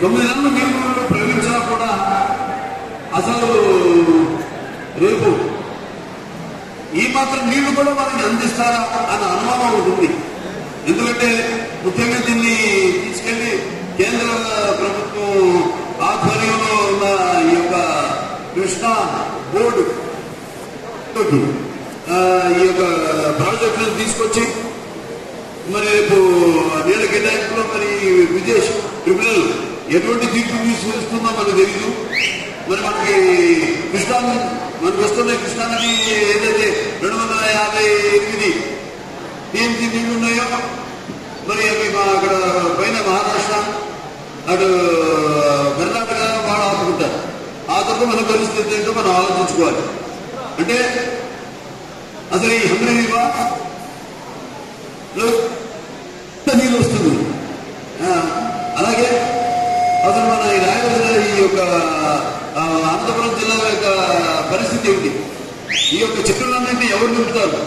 తొమ్మిది నెలలు మీరు ప్రవహించినా కూడా అసలు రేపు ఈ మాత్రం నీళ్ళు కూడా మనకి అందిస్తారా అన్న అనుమానం ఉంటుంది ఎందుకంటే ముఖ్యంగా దీన్ని తీసుకెళ్ళి కేంద్ర ప్రభుత్వం ఆధ్వర్యంలో ఉన్న ఈ యొక్క కృష్ణా బోర్డు ఈ యొక్క ప్రాజెక్టులను తీసుకొచ్చి మరి రేపు నీళ్ళ కేటాయింపులో మరి విదేశ్ ట్రిబ్యునల్ ఎటువంటి తీర్పు తీసుకొస్తుందో మనకు తెలియదు మరి మనకి కృష్ణా మనకు వస్తున్న కృష్ణా నది ఏదైతే రెండు వందల యాభై ఎనిమిది టీఎంసీ నీళ్ళు ఉన్నాయో మరి అవి మా అక్కడ పైన మహారాష్ట్ర అటు కర్ణాటక వాళ్ళు ఆపుకుంటారు. ఆ తర్వాత మన పరిస్థితి ఏంటో మనం ఆలోచించుకోవాలి. అంటే అసలు ఈ హండ్రీవా నీళ్ళు వస్తుంది అలాగే అసలు మన ఈ రాయలసీమ ఈ యొక్క అనంతపురం జిల్లా యొక్క పరిస్థితి ఏంటి? ఈ యొక్క చెట్లన్నింటినీ ఎవరు నింపుతారు?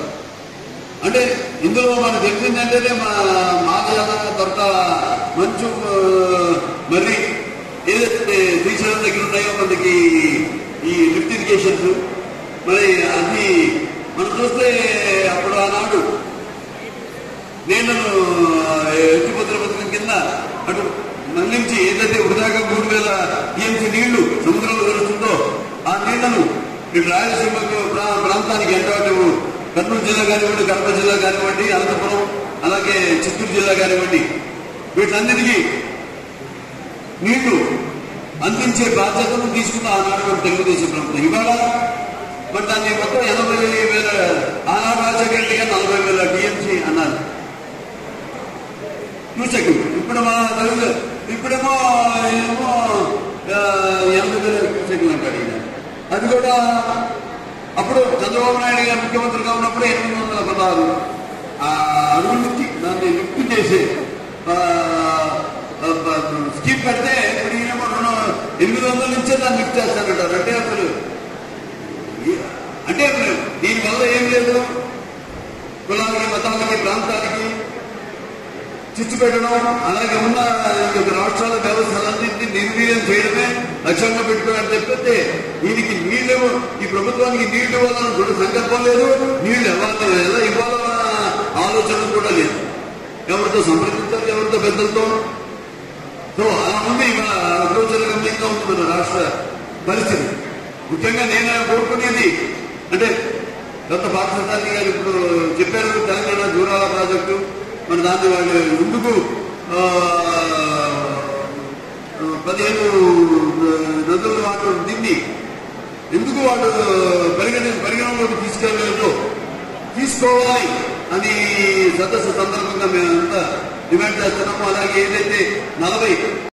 అంటే ఇందులో మనకు తెలిసిందంటేనే మా మాదయాన తర్వాత మంచు మరి మర్రి ఏదైతే శ్రీశైలం దగ్గర ఉన్నాయో మనకి ఈ లిఫ్ట్ ఇరిగేషన్స్ మరి అది మనం చూస్తే అప్పుడు ఆనాడు నీళ్ళను ఎత్తిపత్ర పథకం కింద అటు మళ్ళించి ఏదైతే వృధాగా మూడు వేల టీఎంసీ నీళ్ళు సముద్రంలో కలుస్తుందో ఆ నీళ్ళను ఇటు రాయలసీమ ప్రా- ప్రాంతానికి అంటే కర్నూలు జిల్లా కానివ్వండి కడప జిల్లా కానివ్వండి అనంతపురం అలాగే చిత్తూరు జిల్లా కానివ్వండి వీటన్నిటికీ నీళ్ళు అందించే బాధ్యతను తీసుకున్న ఆనాడు మన తెలుగుదేశం ప్రభుత్వం. ఇవాళ మరి దాన్ని మొత్తం ఎనభై వేల ఆనాడు రాజకీయ నలభై వేల టీఎంసీ అన్నారు. చూసాకు ఇప్పుడు మా తెలుగు ఇప్పుడేమో ఏమో ఎనభై వేల క్యూసెక్లు అంటాడు ఈయన. అది కూడా అప్పుడు చంద్రబాబు నాయుడు గారు ముఖ్యమంత్రిగా ఉన్నప్పుడు ఎనిమిది వందల పదహారు. ఆ అడుగుల దాన్ని లిఫ్ట్ చేసి ఆ, స్కీమ్ పెడితే ఇప్పుడు ఈయన ఎనిమిది వందల నుంచే దాన్ని లిఫ్ట్ చేస్తానంటారు అంటే అసలు అంటే దీనివల్ల ఏం లేదు. కులాలకి మతాలకి ప్రాంతాలకి చిచ్చుపెట్టడం అలాగే ఉన్న రాష్ట్రాల వ్యవస్థలన్నింటినీ నిర్వీర్యం చేయడమే లక్ష్యంగా పెట్టుకున్నారు చెప్పితే దీనికి నీళ్ళు ఈ ప్రభుత్వానికి నీళ్ళు ఇవ్వాలని కూడా సంకల్పం లేదు. నీళ్ళు ఇవ్వాలి ఎలా ఇవ్వాలన్న ఆలోచన కూడా లేదు. ఎవరితో సంప్రదించాలి ఎవరితో పెద్దలతో? సో అలా ఉంది ఇవాళ అగ్రోచరగమ్యంగా ఉంటుంది మన రాష్ట్ర పరిస్థితి. ముఖ్యంగా నేను కోరుకునేది అంటే గత పాఠశాల గారు ఇప్పుడు చెప్పారు తెలంగాణ జూరాల ప్రాజెక్టు. మన దాన్ని వాళ్ళు ముందుకు ఆ, పదిహేను నదుల వాటి తిండి ఎందుకు వాడు పరిగణ పరిగణలోకి తీసుకెళ్ళలేదు తీసుకోవాలి అని సదస్సు సందర్భంగా మేమంతా డిమాండ్ చేస్తున్నాము. అలాగే ఏదైతే నలభై